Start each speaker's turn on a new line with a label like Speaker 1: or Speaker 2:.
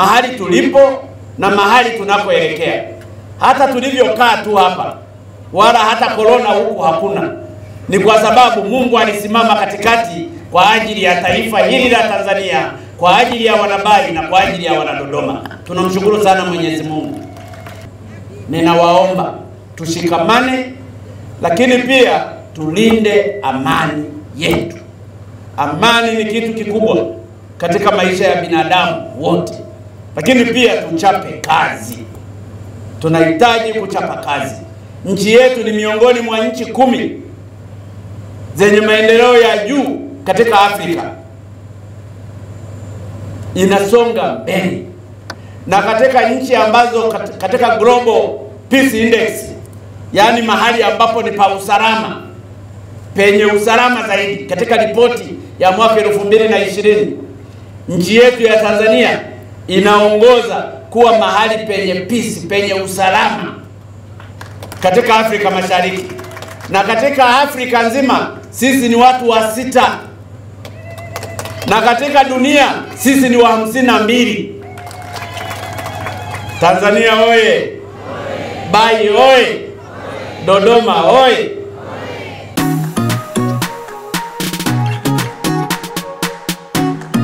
Speaker 1: mahali tulipo na mahali tunapoelekea. Hata tulivyokaa tu hapa, wala hata korona huku hakuna, ni kwa sababu Mungu alisimama katikati kwa ajili ya taifa hili la Tanzania, kwa ajili ya wanabai na kwa ajili ya wanadodoma. Tunamshukuru sana Mwenyezi Mungu. Ninawaomba tushikamane, lakini pia tulinde amani yetu. Amani ni kitu kikubwa katika maisha ya binadamu wote, lakini pia tuchape kazi. Tunahitaji kuchapa kazi. Nchi yetu ni miongoni mwa nchi kumi zenye maendeleo ya juu katika Afrika, inasonga mbele na katika nchi ambazo katika Global Peace Index, yaani mahali ambapo ni pa usalama penye usalama zaidi, katika ripoti ya mwaka elfu mbili na ishirini nchi yetu ya Tanzania inaongoza kuwa mahali penye peace, penye usalama katika Afrika Mashariki na katika Afrika nzima sisi ni watu wa sita, na katika dunia sisi ni wa hamsini na mbili. Tanzania oye! Bai oye! Dodoma oye!